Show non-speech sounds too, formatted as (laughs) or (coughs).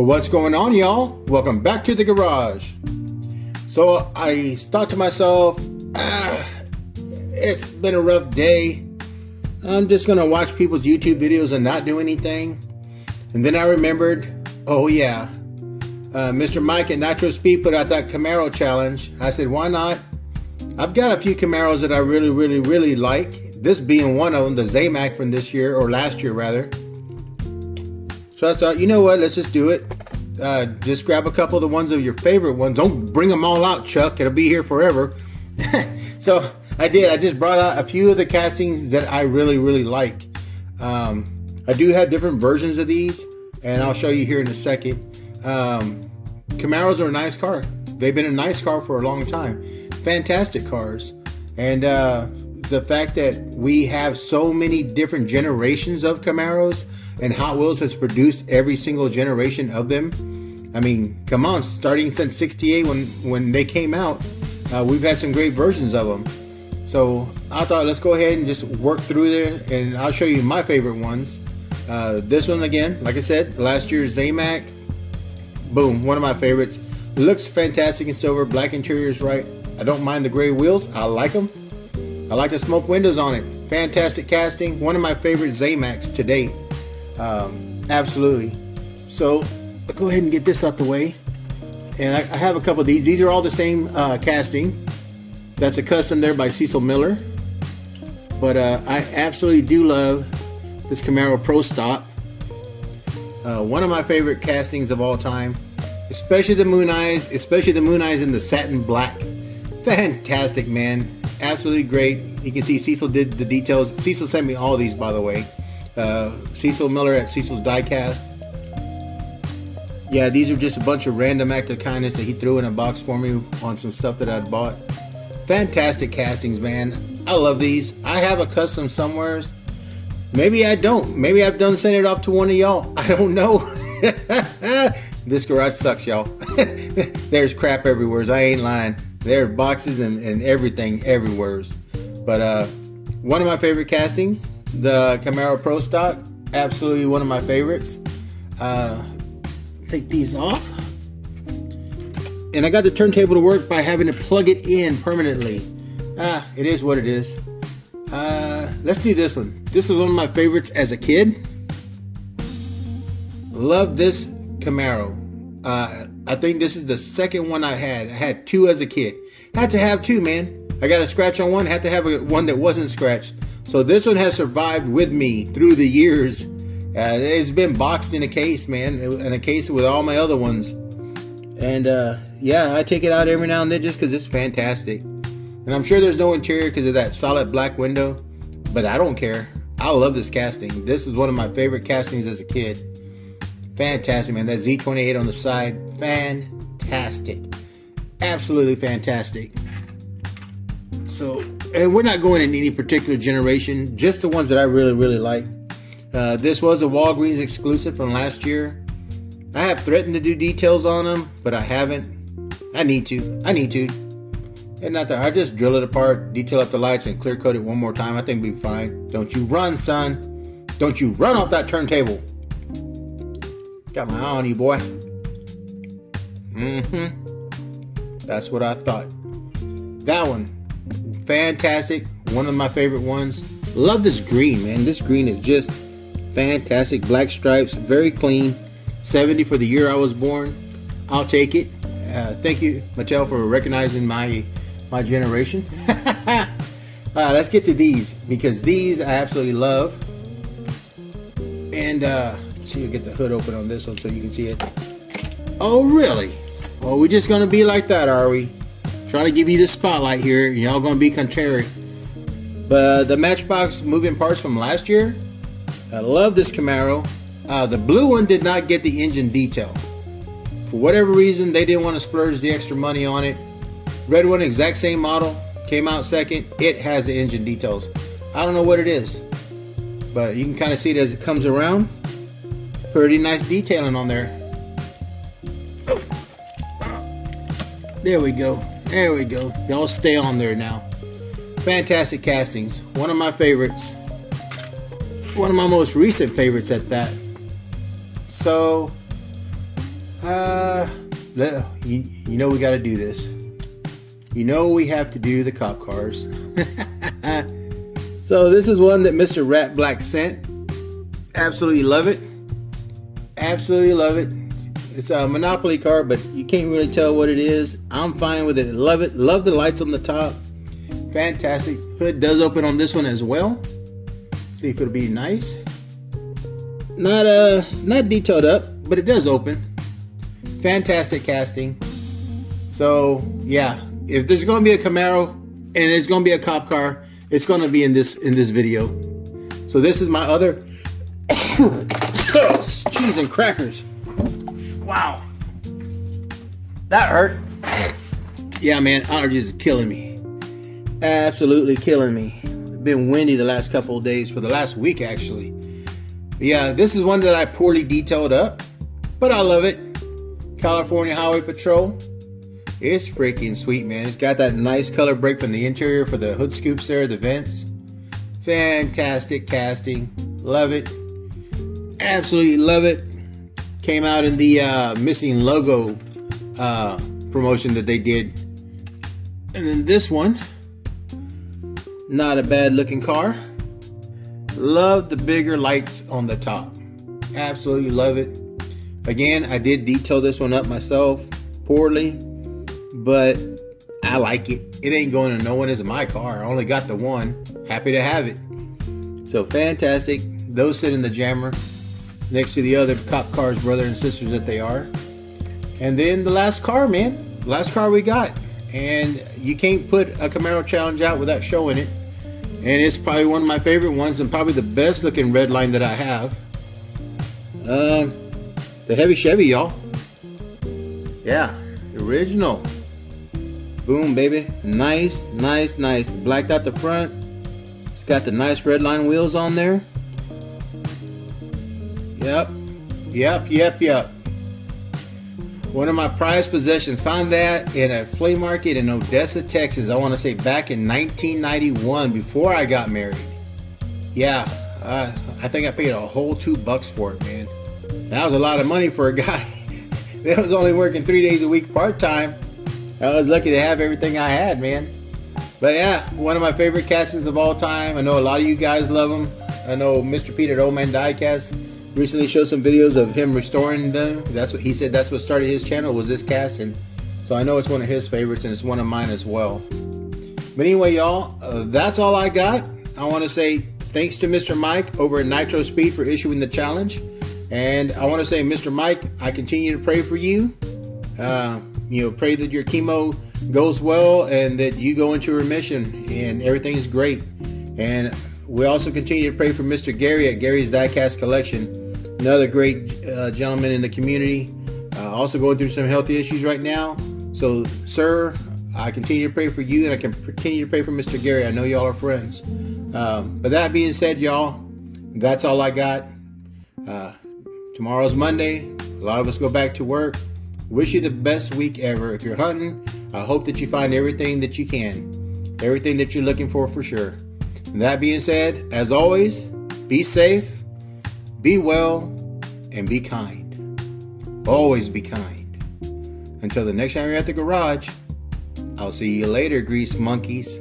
Well, what's going on, y'all? Welcome back to the garage. So I thought to myself, ah, it's been a rough day. I'm just gonna watch people's YouTube videos and not do anything. And then I remembered, oh yeah, uh, Mr. Mike at Nitro Speed put out that Camaro challenge. I said, why not? I've got a few Camaros that I really, really, really like this being one of them, the Zamac from this year, or last year rather. So I thought, you know what, let's just do it. Uh, just grab a couple of the ones of your favorite ones. Don't bring them all out, Chuck. It'll be here forever. (laughs) so I did. I just brought out a few of the castings that I really, really like. Um, I do have different versions of these, and I'll show you here in a second. Um, Camaros are a nice car. They've been a nice car for a long time. Fantastic cars. And uh, the fact that we have so many different generations of Camaros and Hot Wheels has produced every single generation of them. I mean, come on, starting since 68 when, when they came out, uh, we've had some great versions of them. So I thought let's go ahead and just work through there and I'll show you my favorite ones. Uh, this one again, like I said, last year's Zamac. Boom, one of my favorites. Looks fantastic in silver, black interior is right. I don't mind the gray wheels, I like them. I like the smoke windows on it. Fantastic casting. One of my favorite Zamacs to date. Um, absolutely. So go ahead and get this out the way. And I, I have a couple of these. These are all the same uh, casting. That's a custom there by Cecil Miller. But uh, I absolutely do love this Camaro Pro Stock. Uh, one of my favorite castings of all time. Especially the Moon Eyes. Especially the Moon Eyes in the satin black. Fantastic, man absolutely great. You can see Cecil did the details. Cecil sent me all these, by the way. Uh, Cecil Miller at Cecil's Diecast. Yeah, these are just a bunch of random act of kindness that he threw in a box for me on some stuff that I'd bought. Fantastic castings, man. I love these. I have a custom somewheres. Maybe I don't. Maybe I've done sent it off to one of y'all. (laughs) I don't know. (laughs) this garage sucks, y'all. (laughs) There's crap everywhere. I ain't lying. There are boxes and, and everything everywhere. But uh, one of my favorite castings, the Camaro Pro Stock, absolutely one of my favorites. Uh, take these off. And I got the turntable to work by having to plug it in permanently. Ah, it is what it is. Uh, let's do this one. This was one of my favorites as a kid. Love this Camaro. Uh, I think this is the second one I had. I had two as a kid. Had to have two, man. I got a scratch on one, had to have a, one that wasn't scratched. So this one has survived with me through the years. Uh, it's been boxed in a case, man, in a case with all my other ones. And uh, yeah, I take it out every now and then just because it's fantastic. And I'm sure there's no interior because of that solid black window, but I don't care. I love this casting. This is one of my favorite castings as a kid. Fantastic, man. That Z28 on the side, fantastic. Absolutely fantastic. So, and we're not going in any particular generation, just the ones that I really, really like. Uh, this was a Walgreens exclusive from last year. I have threatened to do details on them, but I haven't. I need to. I need to. And not that I just drill it apart, detail up the lights, and clear coat it one more time. I think we'll be fine. Don't you run, son. Don't you run off that turntable. Got my eye on you, boy. Mm-hmm. That's what I thought. That one, fantastic. One of my favorite ones. Love this green, man. This green is just fantastic. Black stripes, very clean. 70 for the year I was born. I'll take it. Uh, thank you, Mattel, for recognizing my my generation. (laughs) uh, let's get to these because these I absolutely love. And uh, see, get the hood open on this one so you can see it. Oh, really? Well, we're just gonna be like that, are we? Trying to give you the spotlight here. Y'all gonna be contrary. But uh, the Matchbox moving parts from last year, I love this Camaro. Uh, the blue one did not get the engine detail. For whatever reason, they didn't want to splurge the extra money on it. Red one, exact same model, came out second. It has the engine details. I don't know what it is, but you can kind of see it as it comes around. Pretty nice detailing on there. There we go. There we go. Y'all stay on there now. Fantastic castings. One of my favorites. One of my most recent favorites at that. So, Uh, you, you know we got to do this. You know we have to do the cop cars. (laughs) so this is one that Mr. Rat Black sent. Absolutely love it. Absolutely love it. It's a Monopoly car, but you can't really tell what it is. I'm fine with it. Love it. Love the lights on the top. Fantastic. Hood does open on this one as well. See if it'll be nice. Not uh not detailed up, but it does open. Fantastic casting. So yeah, if there's gonna be a Camaro and it's gonna be a cop car, it's gonna be in this in this video. So this is my other (coughs) cheese and crackers. Wow. That hurt. Yeah, man, allergies is killing me. Absolutely killing me. It's been windy the last couple of days, for the last week actually. But yeah, this is one that I poorly detailed up, but I love it. California Highway Patrol. It's freaking sweet, man. It's got that nice color break from the interior for the hood scoops there, the vents. Fantastic casting. Love it. Absolutely love it came out in the uh, missing logo uh, promotion that they did. And then this one, not a bad looking car. Love the bigger lights on the top. Absolutely love it. Again, I did detail this one up myself poorly, but I like it. It ain't going to no one as my car. I only got the one. Happy to have it. So fantastic. Those sit in the jammer next to the other cop cars, brother and sisters that they are. And then the last car, man, last car we got. And you can't put a Camaro Challenge out without showing it. And it's probably one of my favorite ones and probably the best looking red line that I have. Um, the heavy Chevy, y'all. Yeah, original. Boom, baby. Nice, nice, nice. Blacked out the front. It's got the nice red line wheels on there. Yep. Yep, yep, yep. One of my prized possessions. Found that in a flea market in Odessa, Texas. I want to say back in 1991 before I got married. Yeah, I think I paid a whole two bucks for it, man. That was a lot of money for a guy (laughs) that was only working three days a week part time. I was lucky to have everything I had, man. But yeah, one of my favorite castings of all time. I know a lot of you guys love them. I know Mr. Peter at Old Man Diecast recently showed some videos of him restoring them. That's what he said. That's what started his channel was this casting. So I know it's one of his favorites and it's one of mine as well. But anyway, y'all, uh, that's all I got. I want to say thanks to Mr. Mike over at Nitro Speed for issuing the challenge. And I want to say, Mr. Mike, I continue to pray for you. Uh, you know, pray that your chemo goes well and that you go into remission and everything is great. And we also continue to pray for Mr. Gary at Gary's Diecast Collection another great uh, gentleman in the community. Uh, also going through some healthy issues right now. So, sir, I continue to pray for you, and I can continue to pray for Mr. Gary. I know y'all are friends. Um, but that being said, y'all, that's all I got. Uh, tomorrow's Monday. A lot of us go back to work. Wish you the best week ever. If you're hunting, I hope that you find everything that you can, everything that you're looking for for sure. And that being said, as always, be safe be well and be kind. Always be kind. Until the next time you're at the garage, I'll see you later, grease monkeys.